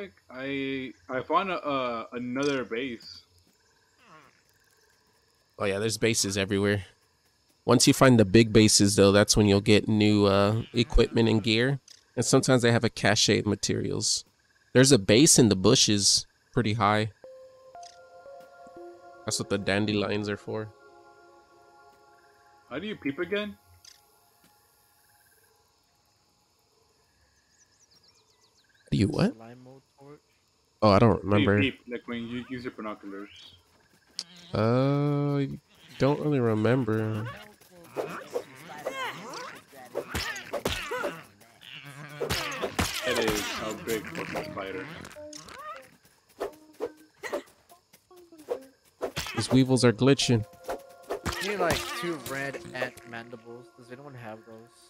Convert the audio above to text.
like I I found a, uh, another base. Oh yeah, there's bases everywhere. Once you find the big bases, though, that's when you'll get new uh, equipment and gear. And sometimes they have a cache of materials. There's a base in the bushes, pretty high. That's what the dandelions are for. How do you peep again? Do you what? Slime mode torch. Oh, I don't How do you remember. peep, like when you use your binoculars. Uh, don't really remember. It is how big fucking spider. These weevils are glitching. You need like two red ant mandibles. Does anyone have those?